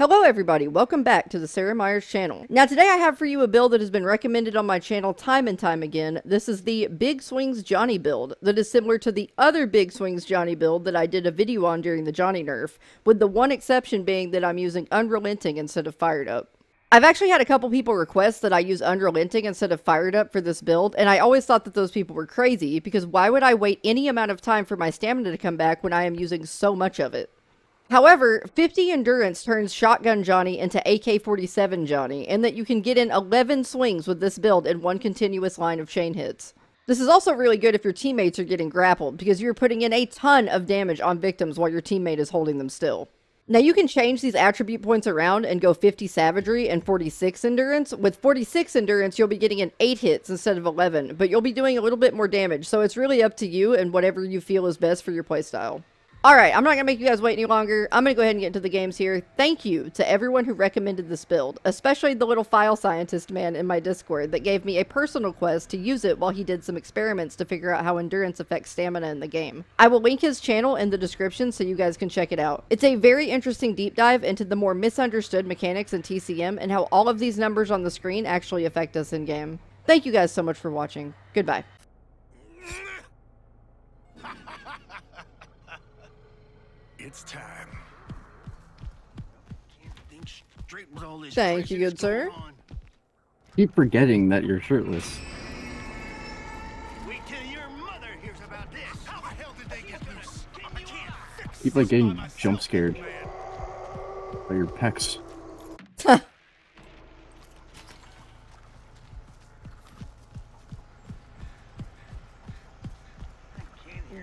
Hello everybody, welcome back to the Serra Myers channel. Now today I have for you a build that has been recommended on my channel time and time again. This is the Big Swings Johnny build that is similar to the other Big Swings Johnny build that I did a video on during the Johnny nerf, with the one exception being that I'm using Unrelenting instead of Fired Up. I've actually had a couple people request that I use Unrelenting instead of Fired Up for this build, and I always thought that those people were crazy, because why would I wait any amount of time for my stamina to come back when I am using so much of it? However, 50 endurance turns Shotgun Johnny into AK-47 Johnny, and that you can get in 11 swings with this build in one continuous line of chain hits. This is also really good if your teammates are getting grappled, because you're putting in a ton of damage on victims while your teammate is holding them still. Now you can change these attribute points around and go 50 savagery and 46 endurance. With 46 endurance, you'll be getting in 8 hits instead of 11, but you'll be doing a little bit more damage, so it's really up to you and whatever you feel is best for your playstyle. Alright, I'm not going to make you guys wait any longer. I'm going to go ahead and get into the games here. Thank you to everyone who recommended this build, especially the little file scientist man in my Discord that gave me a personal quest to use it while he did some experiments to figure out how endurance affects stamina in the game. I will link his channel in the description so you guys can check it out. It's a very interesting deep dive into the more misunderstood mechanics in TCM and how all of these numbers on the screen actually affect us in game. Thank you guys so much for watching. Goodbye. It's time. Thank you, good sir. Keep forgetting that you're shirtless. Wait till your mother hears about this. How the hell did they get loose? I can't fix Keep like getting myself, jump scared by your pecs. Damn,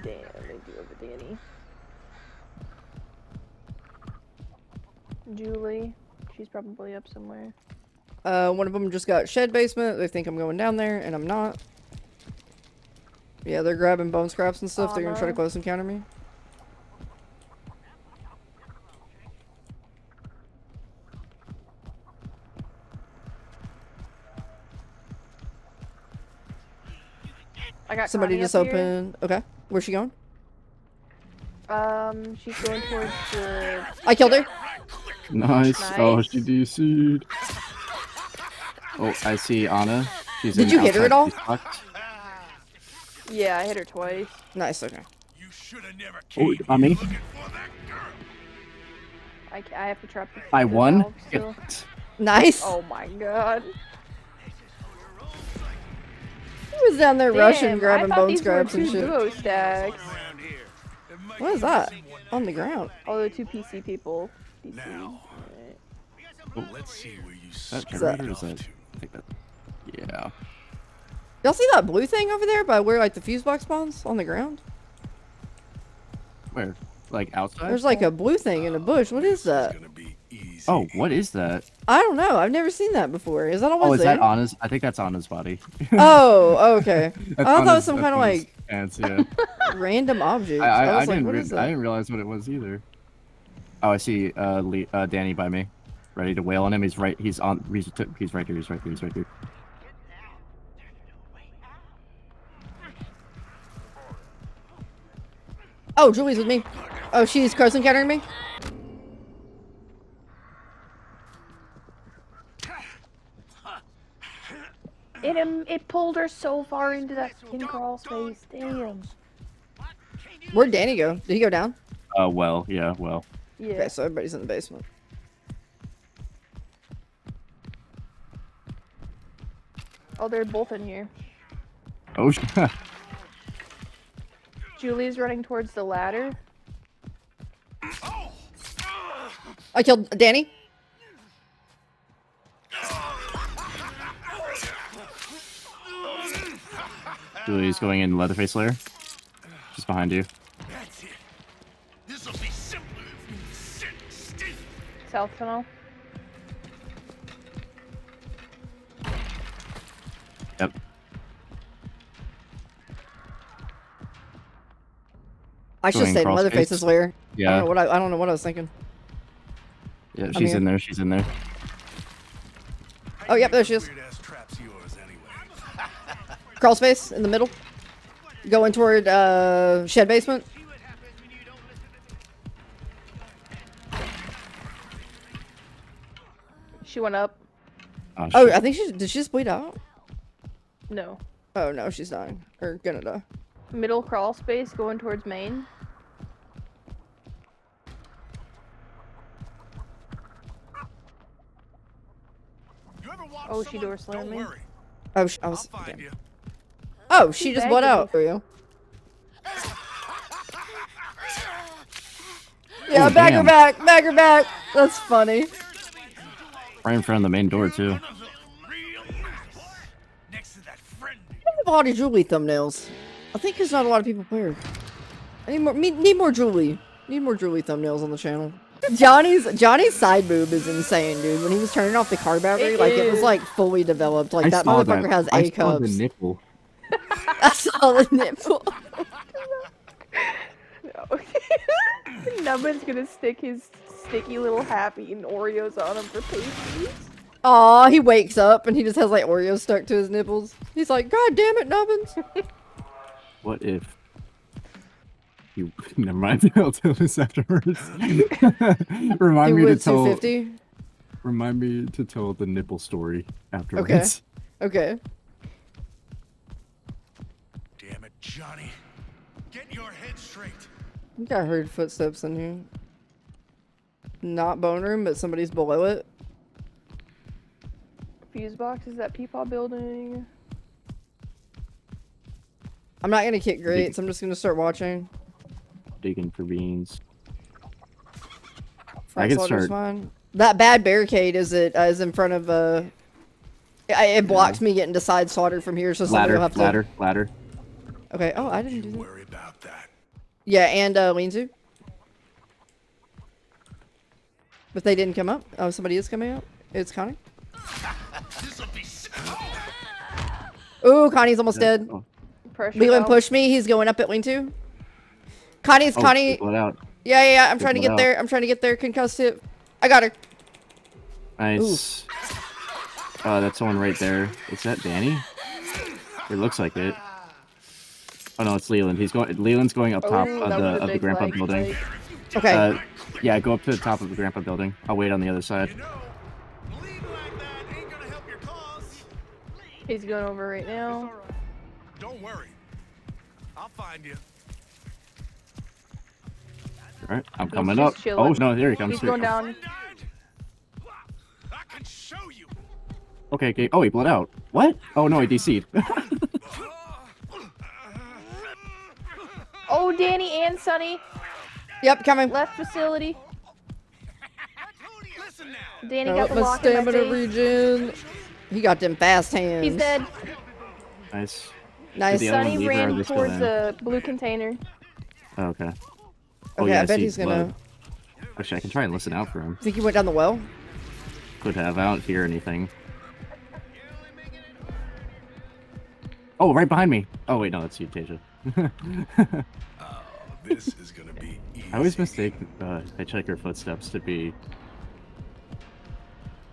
they do over Danny. Julie. She's probably up somewhere. Uh, one of them just got shed basement. They think I'm going down there, and I'm not. Yeah, they're grabbing bone scraps and stuff. They're gonna try to close encounter me. I got Somebody Connie just opened. Okay, where's she going? Um, she's going towards the. I killed her. Nice. Oh, Nice. she DC'd. Oh, I see Anna. She's Did you hit her at all? outside. Yeah, I hit her twice. Nice. Okay. You should have never Oh, came on me? here looking for that girl. I, ca- I have to trap the. I won. valve. Nice. Oh my god. He was down there rushing, grabbing I thought bone scraps and shit. duo stacks. Around here. There What is that? On the ground. Oh, the two PC people. PC. Now. Alright. Let's see where you That scurried is off that? I think that. Yeah. Y'all see that blue thing over there by where like the fuse box spawns on the ground? Where? Like outside? There's like a blue thing in a bush. What is It's that? gonna be easy. Oh, what is that? I don't know. I've never seen that before. Is that always Oh, is there? that Anna's? I think that's Anna's body. Oh, okay. I That's thought it was some kind of like Pants, yeah. random object. I, I, I I like, didn't. what re- I didn't realize what it was either. Oh, I see. Uh, Lee, uh, Danny by me, ready to wail on him. He's right. He's on. He's, t- he's right here. He's right here. He's right here. Oh, Julie's with me. Oh, she's close encountering me. It um, it pulled her so far into that skin crawl space. Damn. Where'd Danny go? Did he go down? Uh, well, yeah, well. Yeah. Okay, so everybody's in the basement. Oh, they're both in here. Oh, sh- Julie's running towards the ladder. I killed Danny. Julie's going in Leatherface lair. Just behind you. South tunnel. Yep. I should say crawl Leatherface's space. lair. I don't Yeah. know what I, I don't know what I was thinking. Yeah, she's here. in there. She's in there. Oh, yep, there she is. Weird ass traps yours anyway. Crawl space in the middle. Going toward uh, shed basement. She went up. Oh, Oh. I think she did. She just bleed out? No. Oh no, she's dying or gonna die. Middle crawl space going towards main. You ever watch Oh, she door slammed me. Oh, sh- I I'll was. find you. Oh, she She's just bled out for you. Yeah, Oh, bag her damn. back, bag her back. That's funny. Right in front of the main door too. Real nice. Next to that friend. a lot of Julie thumbnails. I think there's not a lot of people play her. I need more. Me, need more Julie. Need more Julie thumbnails on the channel. Johnny's Johnny's side boob is insane, dude. When he was turning off the car battery, It like it was like fully developed. Like I that saw motherfucker that. has I A saw the cups. nipple. I saw the nipple. No. Nubbin's gonna stick his sticky little half-eaten Oreos on him for pasties. Aw, he wakes up and he just has like Oreos stuck to his nipples. He's like, God damn it, Nubbins. What if you? Never mind. I'll tell this afterwards. remind He me to would tell. 250. Remind me to tell the nipple story afterwards. Okay. Damn it, Johnny. Get your head straight. I think I heard footsteps in here. Not bone room, but somebody's below it. Fuse box is that Peepaw building. I'm not gonna kick grates. I'm just gonna start watching. Digging for beans. I can start- fine. That bad barricade is it uh, is in front of uh. It, it blocks me getting to side slaughter from here, so somebody Ladder, will have to. ladder, ladder. Okay. Oh, I didn't do that. worry about that. Yeah, and uh, lean-to. But they didn't come up. Oh, somebody is coming up. It's Connie. This'll be s- Ooh, Connie's almost dead. Oh, Leland valve. pushed me. He's going up at wing two. Connie's oh, Connie. Blood out. Yeah, yeah, yeah. I'm trying to get out. there. I'm trying to get there. Concussed hit. I got her. Nice. Oh, that's someone right there. Is that Danny? It looks like it. Oh no, it's Leland. He's going. Leland's going up top Oh, of that the of the big grandpa leg, building. like- Okay. Uh, yeah, go up to the top of the grandpa building. I'll wait on the other side. You know, like that ain't gonna help your cause. He's going over right now. all right. Don't worry. I'll find you. All right, I'm He's coming up. chilling. Oh no, there he comes. He's Here he going comes. down. I can show you. Okay, okay. Oh, he bled out. What? Oh no, he DC'd. Oh, Danny and Sunny Yep, coming. left facility. Danny Oh, got the my lock in my stamina regen. He got them fast hands. He's dead. nice. Nice. the Sunny one leave or are ran towards the blue container. Oh, okay. Oh, Okay, yeah, I bet see he's gonna. blood. Actually, I can try and listen out for him. Think he went down the well? Could have. I don't hear anything. Oh, right behind me. Oh wait, no, that's you, Tajah. Oh, this is gonna be easy. I always mistake uh, hitchhiker footsteps to be.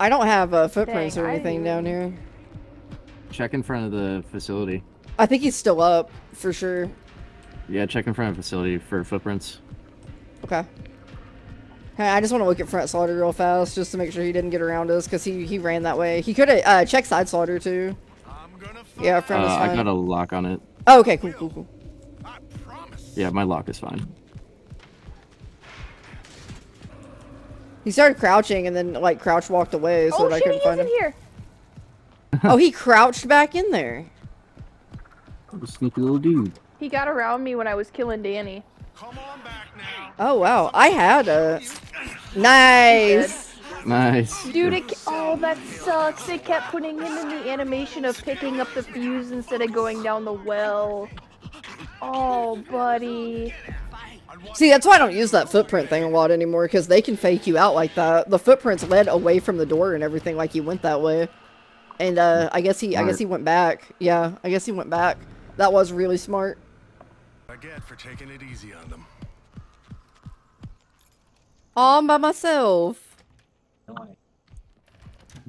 I don't have uh, footprints Dang, or anything do. down here. Check in front of the facility. I think he's still up for sure. Yeah, check in front of the facility for footprints. Okay. Hey, I just want to look at front slaughter real fast just to make sure he didn't get around us because he, he ran that way. He could have uh, checked side slaughter too. I'm Yeah, Uh, front is I got a lock on it. Oh, okay, cool, cool, cool. Yeah, my lock is fine. He started crouching and then like crouch walked away so oh that I shit, he couldn't find is in him. here. oh, he crouched back in there. Sneaky little dude. He got around me when I was killing Danny. Come on back now. Oh wow, I had a nice. Nice. Dude, it, oh, that sucks. It kept putting him in the animation of picking up the fuse instead of going down the well. Oh, buddy. See, that's why I don't use that footprint thing a lot anymore because they can fake you out like that. The footprints led away from the door and everything, like he went that way. And uh, I guess he, I guess he went back. Yeah, I guess he went back. That was really smart. I get for taking it easy on them. All by myself.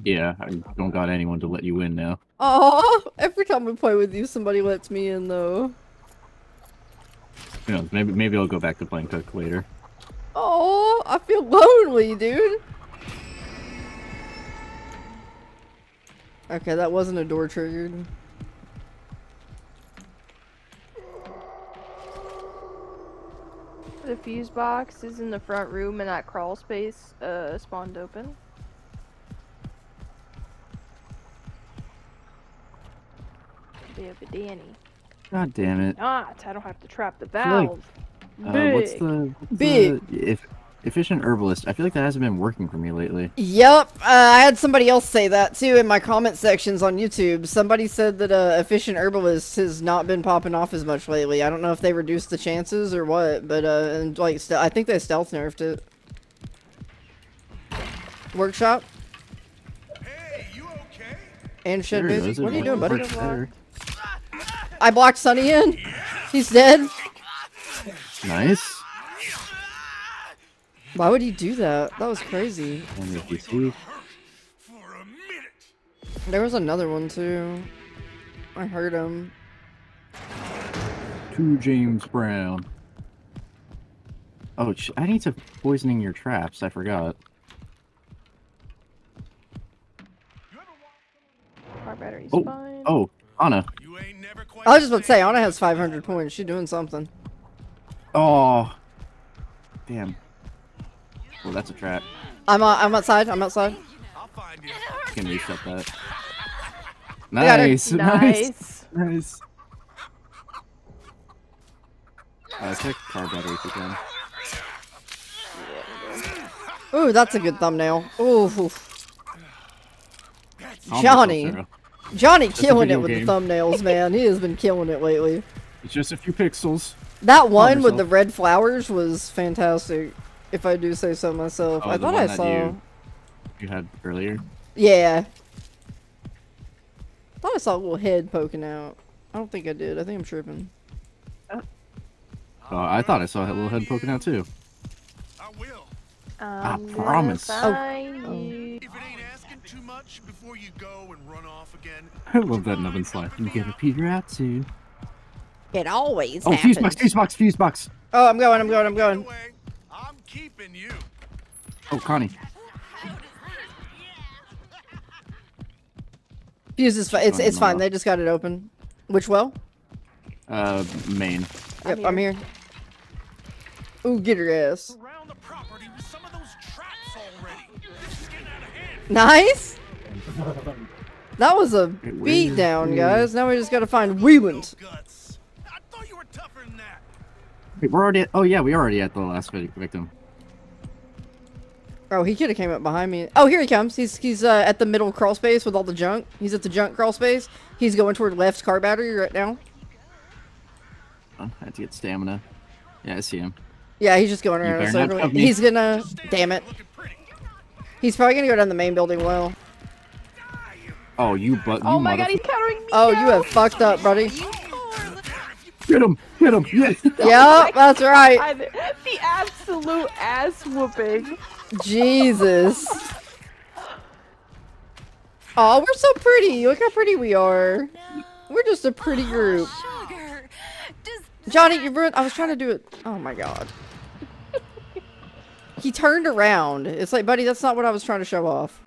Yeah, I don't got anyone to let you in now. Oh, every time we play with you, somebody lets me in though. You know, maybe maybe I'll go back to playing Cook later. Oh, I feel lonely, dude. Okay, that wasn't a door triggered. The fuse box is in the front room and that crawl space uh, spawned open. We have a Danny. God damn it. Not, I don't have to trap the feel like, valve. Uh, what's the what's Big. the- if efficient herbalist? I feel like that hasn't been working for me lately. Yep, uh, I had somebody else say that too in my comment sections on YouTube. Somebody said that uh, efficient herbalist has not been popping off as much lately. I don't know if they reduced the chances or what, but uh, and like st- I think they stealth nerfed it. Workshop Hey, you okay? and shed There it What are you doing, buddy? Works better. I blocked Sunny in. He's dead. Nice. Why would he do that? That was crazy. And if you see, For a minute. There was another one too. I heard him. to James Brown. Oh, I need to poisoning your traps. I forgot. Car battery's Oh, fine. oh, Anna. You ain't never quite I was just about to say, Anna has 500 points. She's doing something. Oh, damn. Well, that's a trap. I'm uh, I'm outside. I'm outside. I'll find can reset that. Nice, nice, Nice. nice. Uh, check car battery if you can. Ooh, that's a good thumbnail. Ooh, Almost Johnny. Full zero. Johnny a killing it with game. the thumbnails, man. He has been killing it lately. It's just a few pixels. That one with the red flowers was fantastic. If I do say so myself, Oh, I thought I saw. you- You had earlier. Yeah. I Thought I saw a little head poking out. I don't think I did. I think I'm tripping. Oh, I thought I saw a little head poking out too. I will. I'm gonna promise. Oh. find Oh. Too much before you go and run off again. I love that nubbin slide. You get a Peter out too. It always Oh, fuse box, fuse box, fuse box. Oh, I'm going. I'm going. I'm going. away. I'm keeping you. Oh, Connie. Fuse is fine. It's it's fine. They just got it open. Which well? Uh, main. Yep, I'm I'm here. Ooh, get her ass. Around the property with some of those traps already. This is getting out of hand. Nice. That was a It beat down, guys. Now we just gotta find Leland. I thought you were tougher than that. Wait, we're already at, oh yeah, we already at the last victim. Oh, he could have came up behind me. Oh, here he comes. He's he's uh, at the middle crawl space with all the junk. He's at the junk crawl space. He's going toward left car battery right now. Oh, I had to get stamina. Yeah, I see him. Yeah, he's just going around in a circle. He's gonna. Damn it. He's probably gonna go down the main building well. Oh, you but you Oh my god, he's countering me. Oh, you have fucked up, buddy. Hit him! Hit him! Yes! Yep, that's right. I- the absolute ass whooping. Jesus. Oh, we're so pretty. Look how pretty we are. We're just a pretty group. Johnny, you ruined. I was trying to do it. Oh my god. He turned around. It's like, buddy, that's not what I was trying to show off.